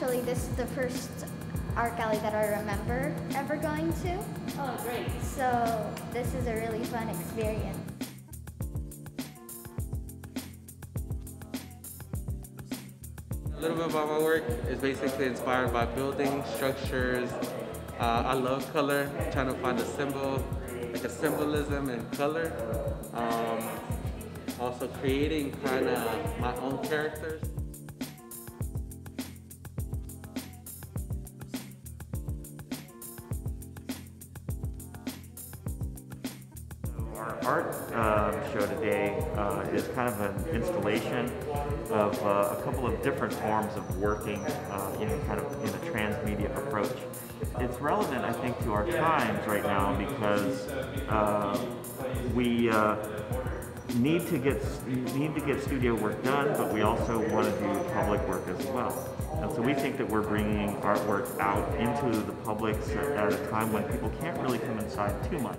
Actually, this is the first art gallery that I remember ever going to. Oh, great. So this is a really fun experience. A little bit about my work is basically inspired by building structures. Uh, I love color, trying to find a symbol, like a symbolism in color. Um, also creating kind of my own characters. Art uh, show today uh, is kind of an installation of uh, a couple of different forms of working uh, in kind of in a transmedia approach. It's relevant, I think, to our times right now because uh, we uh, need to get need to get studio work done, but we also want to do public work as well. And so we think that we're bringing artwork out into the public at a time when people can't really come inside too much.